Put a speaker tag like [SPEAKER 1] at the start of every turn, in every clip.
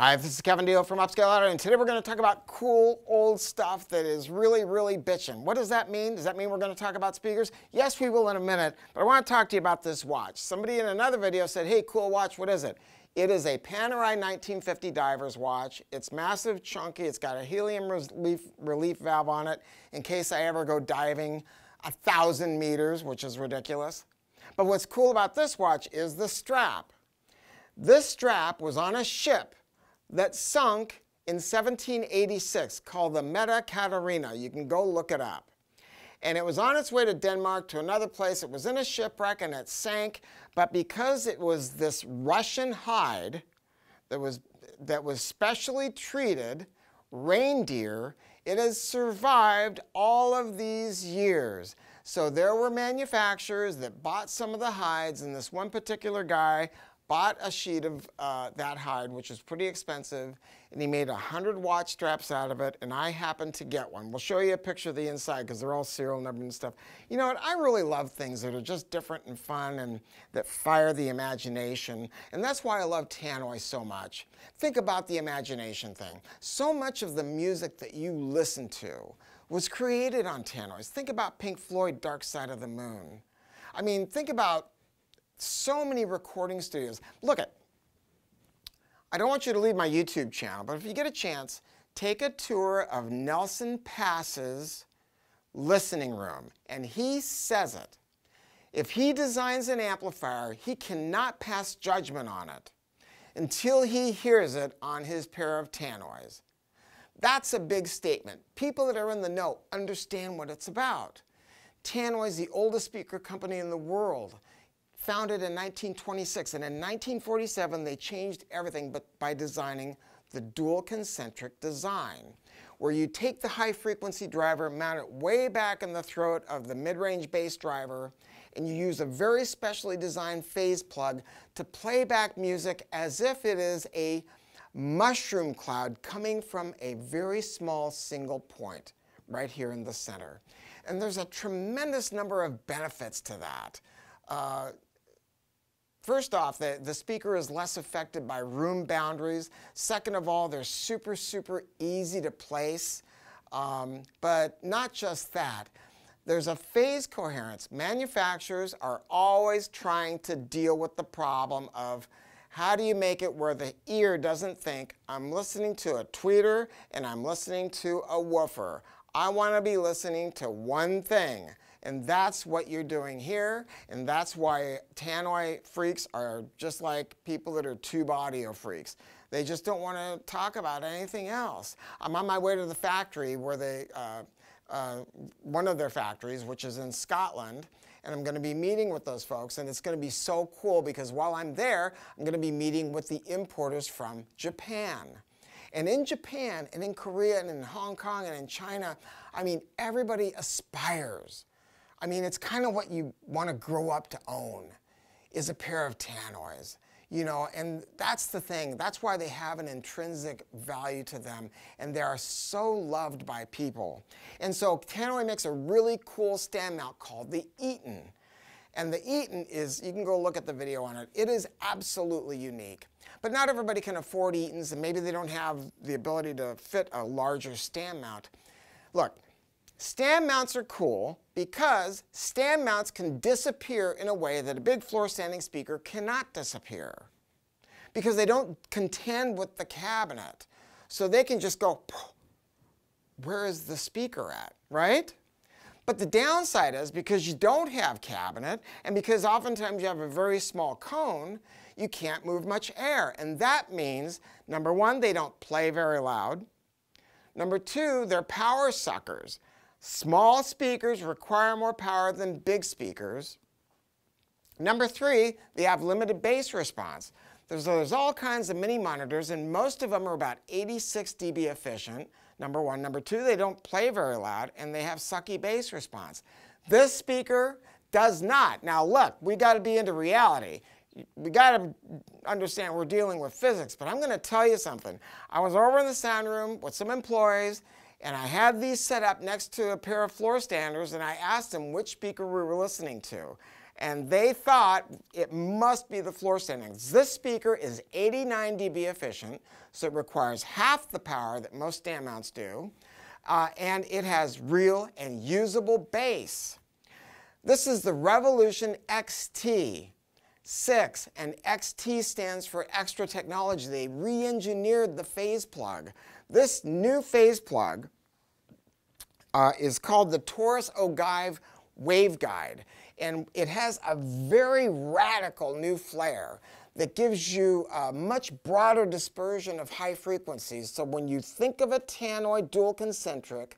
[SPEAKER 1] Hi, this is Kevin Deal from Upscale Audio, and today we're going to talk about cool old stuff that is really, really bitching. What does that mean? Does that mean we're going to talk about speakers? Yes, we will in a minute, but I want to talk to you about this watch. Somebody in another video said, hey, cool watch, what is it? It is a Panerai 1950 diver's watch. It's massive, chunky. It's got a helium relief, relief valve on it in case I ever go diving a thousand meters, which is ridiculous. But what's cool about this watch is the strap. This strap was on a ship that sunk in 1786 called the Metta Catharina. You can go look it up. And it was on its way to Denmark to another place. It was in a shipwreck and it sank. But because it was this Russian hide that was, that was specially treated, reindeer, it has survived all of these years. So there were manufacturers that bought some of the hides, and this one particular guy bought a sheet of uh, that hide, which was pretty expensive, and he made 100 watch straps out of it, and I happened to get one. We'll show you a picture of the inside because they're all serial numbered and stuff. You know what? I really love things that are just different and fun and that fire the imagination, and that's why I love Tannoy so much. Think about the imagination thing. So much of the music that you listen to was created on Tannoys. Think about Pink Floyd, Dark Side of the Moon. I mean, think about so many recording studios. Look at, I don't want you to leave my YouTube channel, but if you get a chance, take a tour of Nelson Pass's listening room, and he says it. If he designs an amplifier, he cannot pass judgment on it until he hears it on his pair of tannoys. That's a big statement. People that are in the know understand what it's about. Tannoy is the oldest speaker company in the world founded in 1926. And in 1947, they changed everything but by designing the dual concentric design, where you take the high frequency driver, mount it way back in the throat of the mid-range bass driver, and you use a very specially designed phase plug to play back music as if it is a mushroom cloud coming from a very small single point right here in the center. And there's a tremendous number of benefits to that. Uh, First off, the, the speaker is less affected by room boundaries. Second of all, they're super, super easy to place. Um, but not just that. There's a phase coherence. Manufacturers are always trying to deal with the problem of how do you make it where the ear doesn't think, I'm listening to a tweeter and I'm listening to a woofer. I want to be listening to one thing. And that's what you're doing here. And that's why tannoy freaks are just like people that are tube audio freaks. They just don't want to talk about anything else. I'm on my way to the factory where they, uh, uh, one of their factories, which is in Scotland, and I'm going to be meeting with those folks, and it's going to be so cool because while I'm there, I'm going to be meeting with the importers from Japan. And in Japan, and in Korea, and in Hong Kong, and in China, I mean, everybody aspires I mean, it's kind of what you want to grow up to own is a pair of tannoys. You know, and that's the thing. That's why they have an intrinsic value to them, and they are so loved by people. And so Tannoy makes a really cool stand mount called the Eaton. And the Eaton is, you can go look at the video on it, it is absolutely unique. But not everybody can afford Eatons, and maybe they don't have the ability to fit a larger stand mount. Look, Stand mounts are cool because stand mounts can disappear in a way that a big floor standing speaker cannot disappear because they don't contend with the cabinet. So they can just go, where is the speaker at, right? But the downside is because you don't have cabinet and because oftentimes you have a very small cone, you can't move much air. And that means, number one, they don't play very loud. Number two, they're power suckers. Small speakers require more power than big speakers. Number three, they have limited bass response. There's, there's all kinds of mini monitors, and most of them are about 86 dB efficient, number one. Number two, they don't play very loud, and they have sucky bass response. This speaker does not. Now look, we got to be into reality. We got to understand we're dealing with physics, but I'm going to tell you something. I was over in the sound room with some employees, and I had these set up next to a pair of floor standers, and I asked them which speaker we were listening to. and they thought it must be the floor standings. This speaker is 89 dB efficient, so it requires half the power that most stand mounts do, uh, and it has real and usable bass. This is the Revolution XT. 6 and XT stands for extra technology. They re-engineered the phase plug. This new phase plug uh, is called the Torus Ogive waveguide. And it has a very radical new flare that gives you a much broader dispersion of high frequencies. So when you think of a tannoy dual concentric,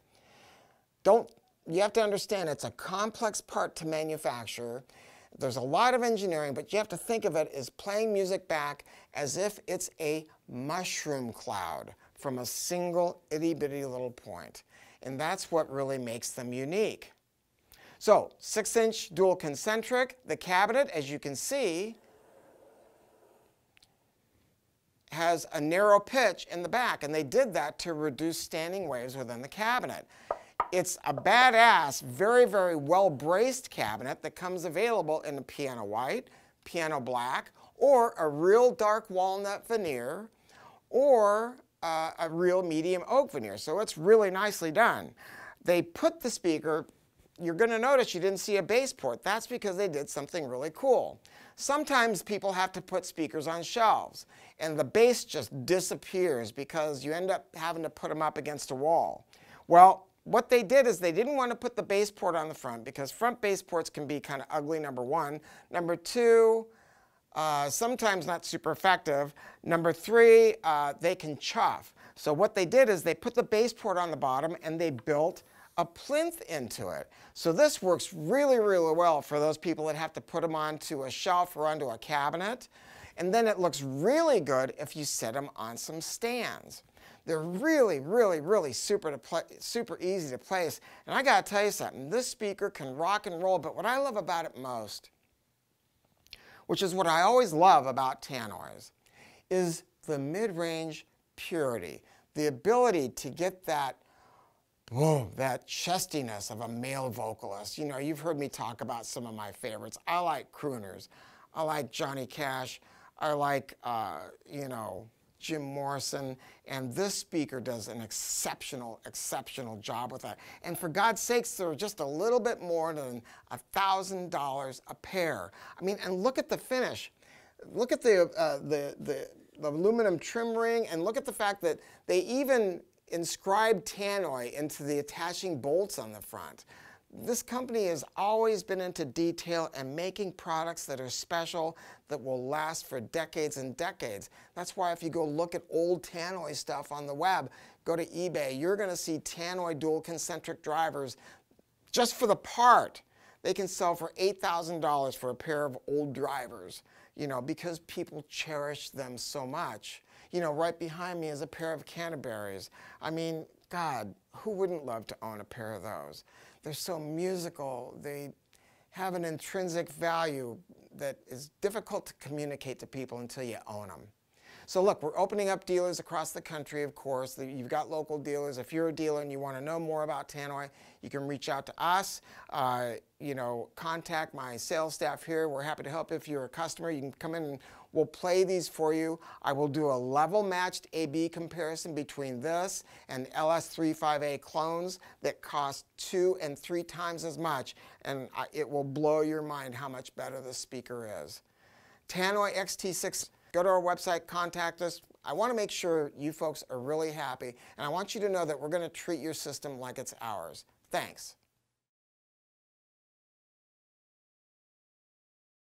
[SPEAKER 1] don't, you have to understand it's a complex part to manufacture. There's a lot of engineering, but you have to think of it as playing music back as if it's a mushroom cloud from a single itty bitty little point. And that's what really makes them unique. So, six inch dual concentric, the cabinet, as you can see, has a narrow pitch in the back, and they did that to reduce standing waves within the cabinet. It's a badass, very, very well braced cabinet that comes available in a piano white, piano black, or a real dark walnut veneer, or uh, a real medium oak veneer. So it's really nicely done. They put the speaker, you're going to notice you didn't see a bass port. That's because they did something really cool. Sometimes people have to put speakers on shelves and the bass just disappears because you end up having to put them up against a wall. Well, what they did is they didn't want to put the bass port on the front because front bass ports can be kind of ugly, number one. Number two, uh, sometimes not super effective. Number three, uh, they can chuff. So what they did is they put the bass port on the bottom and they built a plinth into it. So this works really, really well for those people that have to put them onto a shelf or onto a cabinet. And then it looks really good if you set them on some stands. They're really, really, really super, super easy to place. And I gotta tell you something, this speaker can rock and roll, but what I love about it most which is what I always love about tannoys, is the mid-range purity, the ability to get that boom, that chestiness of a male vocalist. You know, you've heard me talk about some of my favorites. I like crooners. I like Johnny Cash. I like, uh, you know, Jim Morrison, and this speaker does an exceptional, exceptional job with that. And for God's sakes, they're just a little bit more than $1,000 a pair. I mean, and look at the finish. Look at the, uh, the, the, the aluminum trim ring, and look at the fact that they even inscribed tannoy into the attaching bolts on the front this company has always been into detail and making products that are special that will last for decades and decades. That's why if you go look at old Tannoy stuff on the web, go to eBay, you're going to see Tannoy dual concentric drivers just for the part. They can sell for $8,000 for a pair of old drivers, you know, because people cherish them so much. You know, right behind me is a pair of Canterburys. I mean, God, who wouldn't love to own a pair of those? They're so musical. They have an intrinsic value that is difficult to communicate to people until you own them. So look, we're opening up dealers across the country, of course. You've got local dealers. If you're a dealer and you want to know more about Tannoy, you can reach out to us. Uh, you know, contact my sales staff here. We're happy to help if you're a customer. You can come in and we'll play these for you. I will do a level matched AB comparison between this and LS3/5A clones that cost two and three times as much. And it will blow your mind how much better this speaker is. Tannoy XT6 Go to our website, contact us. I want to make sure you folks are really happy, and I want you to know that we're going to treat your system like it's ours. Thanks.